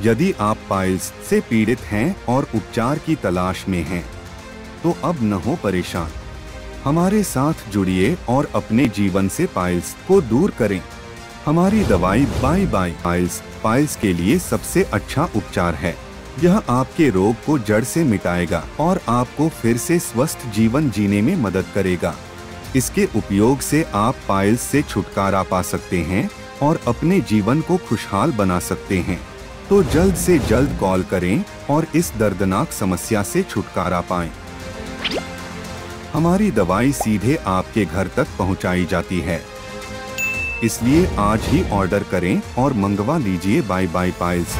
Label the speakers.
Speaker 1: यदि आप पाइल्स से पीड़ित हैं और उपचार की तलाश में हैं, तो अब न हो परेशान। हमारे साथ जुड़िए और अपने जीवन से पाइल्स को दूर करें। हमारी दवाई बाई बाई पाइल्स पाइल्स के लिए सबसे अच्छा उपचार है। यह आपके रोग को जड़ से मिटाएगा और आपको फिर से स्वस्थ जीवन जीने में मदद करेगा। इसके उपयोग से आप पाइल्स से छुटकारा पा सकते हैं और अपने जीवन को खुशहाल बना सकते हैं। तो जल्द से जल्द कॉल करें और इस दर्दनाक समस्या से छुटकारा पाएँ। हमारी दवाई सीधे आपके घर तक पहुंचाई जाती है इसलिए आज ही ऑर्डर करें और मंगवा लीजिए बाय बाय पाइल्स